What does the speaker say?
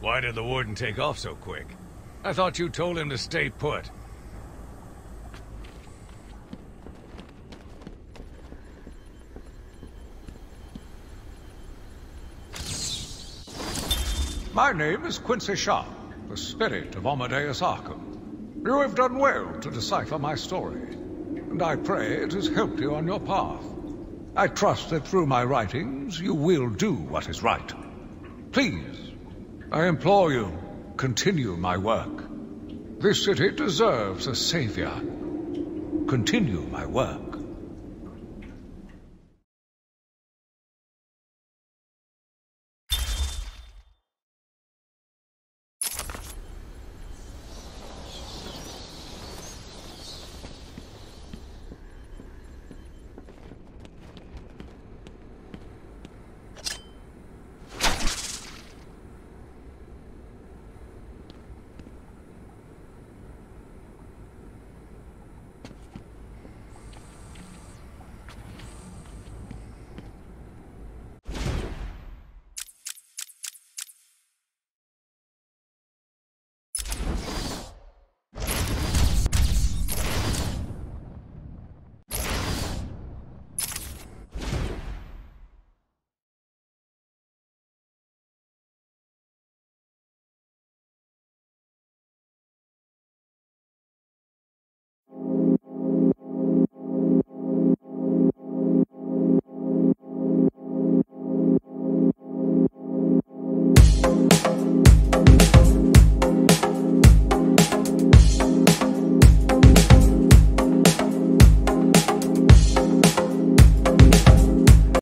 Why did the Warden take off so quick? I thought you told him to stay put. My name is Quincy Sharp, the spirit of Amadeus Arkham. You have done well to decipher my story, and I pray it has helped you on your path. I trust that through my writings you will do what is right. Please, I implore you, continue my work. This city deserves a savior. Continue my work.